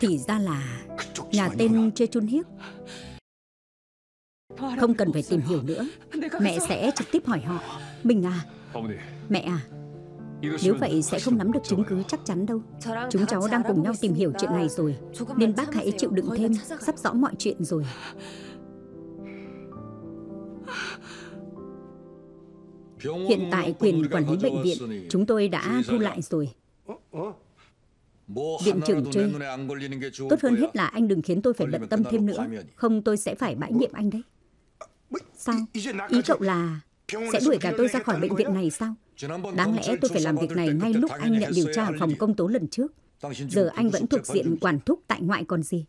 Thì ra là nhà tên Chê Chun Hiếc. Không cần phải tìm hiểu nữa. Mẹ sẽ trực tiếp hỏi họ. Mình à, mẹ à, nếu vậy sẽ không nắm được chứng cứ chắc chắn đâu. Chúng cháu đang cùng nhau tìm hiểu chuyện này rồi. Nên bác hãy chịu đựng thêm, sắp rõ mọi chuyện rồi. Hiện tại quyền quản lý bệnh viện chúng tôi đã thu lại rồi. Viện trưởng Trê, Tốt hơn hết là anh đừng khiến tôi phải bận tâm thêm nữa. Không tôi sẽ phải bãi nhiệm anh đấy. Sao? Ý cậu là sẽ đuổi cả tôi ra khỏi bệnh viện này sao? Đáng lẽ tôi phải làm việc này ngay lúc anh nhận điều tra ở phòng công tố lần trước. Giờ anh vẫn thuộc diện quản thúc tại ngoại còn gì.